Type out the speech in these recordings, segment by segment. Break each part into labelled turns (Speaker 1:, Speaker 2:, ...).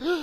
Speaker 1: Huh?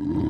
Speaker 1: Mm-hmm.